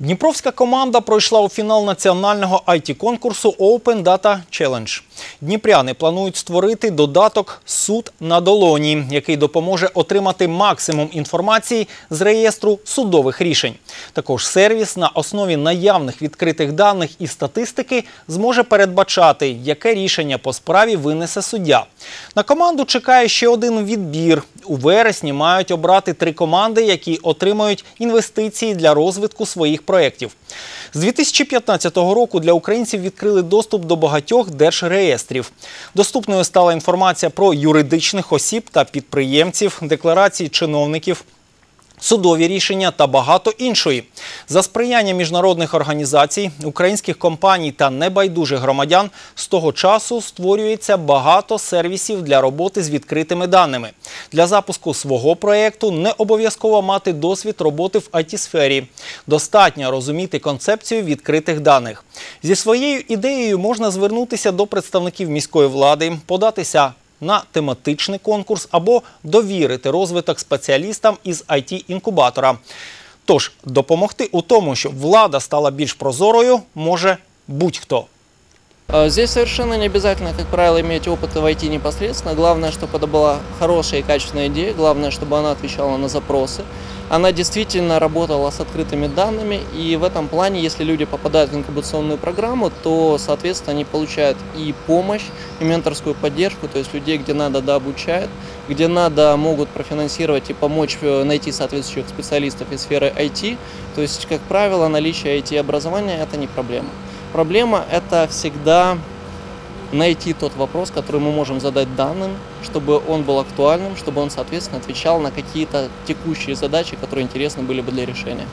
Дніпровська команда пройшла у фінал національного IT-конкурсу Open Data Challenge. Дніпряни планують створити додаток «Суд на долоні», який допоможе отримати максимум інформації з реєстру судових рішень. Також сервіс на основі наявних відкритих даних і статистики зможе передбачати, яке рішення по справі винесе суддя. На команду чекає ще один відбір. У вересні мають обрати три команди, які отримають інвестиції для розвитку своїх проєктів. З 2015 року для українців відкрили доступ до багатьох держреєстрів. Доступною стала інформація про юридичних осіб та підприємців, декларації чиновників, судові рішення та багато іншої. За сприяння міжнародних організацій, українських компаній та небайдужих громадян з того часу створюється багато сервісів для роботи з відкритими даними. Для запуску свого проєкту не обов'язково мати досвід роботи в IT-сфері. Достатньо розуміти концепцію відкритих даних. Зі своєю ідеєю можна звернутися до представників міської влади, податися на тематичний конкурс або довірити розвиток спеціалістам із IT-інкубатора. Тож допомогти у тому, щоб влада стала більш прозорою, може будь-хто. А, Здесь совершенно не обязательно, как правило, иметь опыт в IT непосредственно. Главное, чтобы это была хорошая и качественная идея. Главное, чтобы она отвечала на запросы. Она действительно работала с открытыми данными. И в этом плане, если люди попадают в инкубационную программу, то, соответственно, они получают и помощь, и менторскую поддержку. То есть людей, где надо, да, обучают. Где надо, могут профинансировать и помочь э, найти соответствующих специалистов из сферы IT. То есть, как правило, наличие IT-образования – это не проблема. Проблема – это всегда найти тот вопрос, который мы можем задать данным, чтобы он был актуальным, чтобы он, соответственно, отвечал на какие-то текущие задачи, которые интересны были бы для решения.